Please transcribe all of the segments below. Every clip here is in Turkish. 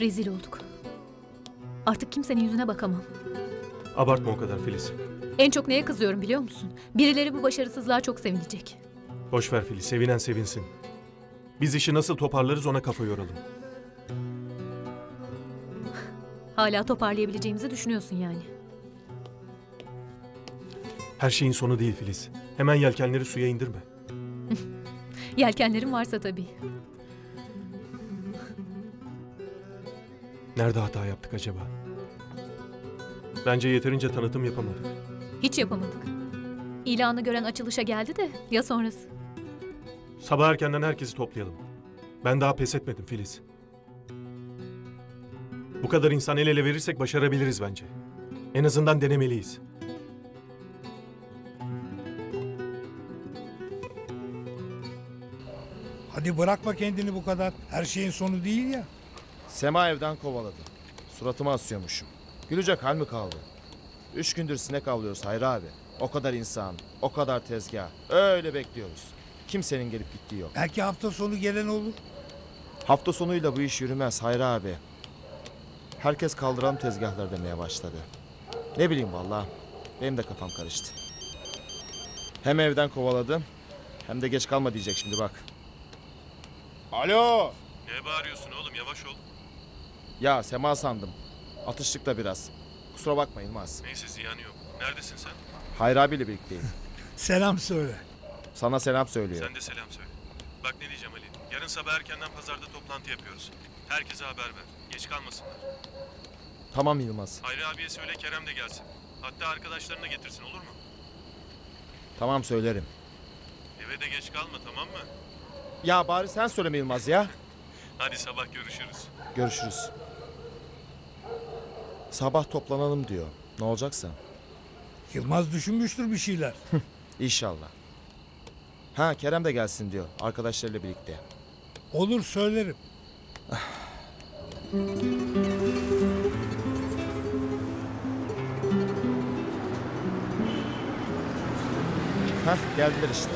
Rezil olduk. Artık kimsenin yüzüne bakamam. Abartma o kadar Filiz. En çok neye kızıyorum biliyor musun? Birileri bu başarısızlığa çok sevinecek. Boş ver Filiz. Sevinen sevinsin. Biz işi nasıl toparlarız ona kafa yoralım. Hala toparlayabileceğimizi düşünüyorsun yani. Her şeyin sonu değil Filiz. Hemen yelkenleri suya indirme. Yelkenlerin varsa tabii. Nerede hata yaptık acaba? Bence yeterince tanıtım yapamadık. Hiç yapamadık. İlanı gören açılışa geldi de ya sonrası. Sabah erkenden herkesi toplayalım. Ben daha pes etmedim Filiz. Bu kadar insan el ele verirsek başarabiliriz bence. En azından denemeliyiz. Hadi bırakma kendini bu kadar. Her şeyin sonu değil ya. Sema evden kovaladı. Suratıma asıyormuşum. Gülecek hal mi kaldı? Üç gündür sinek avlıyoruz Hayri abi. O kadar insan, o kadar tezgah. Öyle bekliyoruz. Kimsenin gelip gittiği yok. Belki hafta sonu gelen olur. Hafta sonuyla bu iş yürümez Hayri abi. Herkes kaldıran tezgahlar demeye başladı. Ne bileyim valla. Benim de kafam karıştı. Hem evden kovaladım hem de geç kalma diyecek şimdi bak. Alo. Ne bağırıyorsun oğlum yavaş ol. Ya Sema sandım. Atıştık da biraz. Kusura bakma Yılmaz. Neyse ziyanı yok. Neredesin sen? Hayri abiyle birlikteyim. Selam söyle. Sana selam söylüyor. Sen de selam söyle. Bak ne diyeceğim Ali. Yarın sabah erkenden pazarda toplantı yapıyoruz. Herkese haber ver. Geç kalmasınlar. Tamam Yılmaz. Hayri abiye söyle Kerem de gelsin. Hatta arkadaşlarını da getirsin olur mu? Tamam söylerim. Eve de geç kalma tamam mı? Ya bari sen söyleme Yılmaz ya. Hadi sabah görüşürüz. Görüşürüz. Sabah toplanalım diyor. Ne olacaksa. Yılmaz düşünmüştür bir şeyler. İnşallah. Ha Kerem de gelsin diyor. Arkadaşlarıyla birlikte. Olur söylerim. Ha geldiler işte.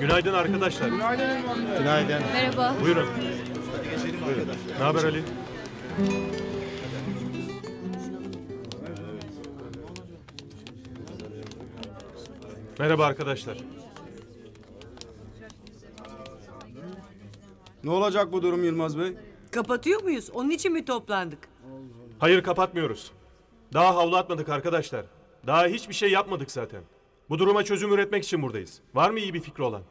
Günaydın arkadaşlar. Günaydın. Merhaba. Buyurun. Ne haber Ali? Merhaba arkadaşlar. Ne olacak bu durum Yılmaz Bey? Kapatıyor muyuz? Onun için mi toplandık? Hayır kapatmıyoruz. Daha havlu atmadık arkadaşlar. Daha hiçbir şey yapmadık zaten. Bu duruma çözüm üretmek için buradayız. Var mı iyi bir fikri olan?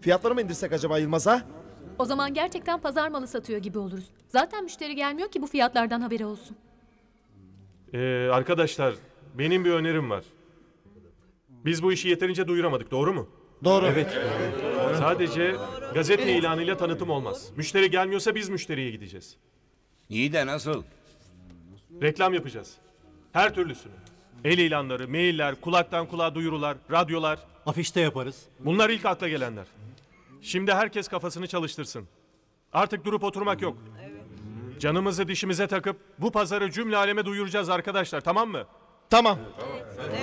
Fiyatları mı indirsek acaba Yılmaz'a? O zaman gerçekten pazar malı satıyor gibi oluruz. Zaten müşteri gelmiyor ki bu fiyatlardan haberi olsun. Ee, arkadaşlar benim bir önerim var. Biz bu işi yeterince duyuramadık doğru mu? Doğru. Evet. Sadece gazete ilanıyla tanıtım olmaz. Müşteri gelmiyorsa biz müşteriye gideceğiz. İyi de nasıl? Reklam yapacağız. Her türlüsünü. El ilanları, mailler, kulaktan kulağa duyurular, radyolar. Afişte yaparız. Bunlar ilk akla gelenler. Şimdi herkes kafasını çalıştırsın. Artık durup oturmak yok. Canımızı dişimize takıp bu pazarı cümle aleme duyuracağız arkadaşlar tamam mı? Tamam.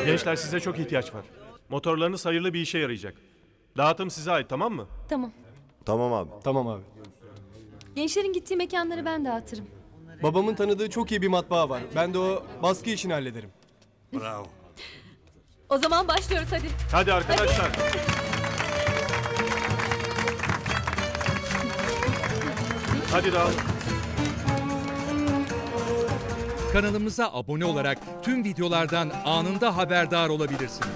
Gençler size çok ihtiyaç var. Motorlarınız hayırlı bir işe yarayacak. Dağıtım size ait tamam mı? Tamam. Tamam abi. Tamam abi. Gençlerin gittiği mekanları ben dağıtırım. Babamın tanıdığı çok iyi bir matbaa var. Ben de o baskı işini hallederim. Bravo. O zaman başlıyoruz hadi. Hadi arkadaşlar. Hadi Hadi dal. Kanalımıza abone olarak tüm videolardan anında haberdar olabilirsiniz.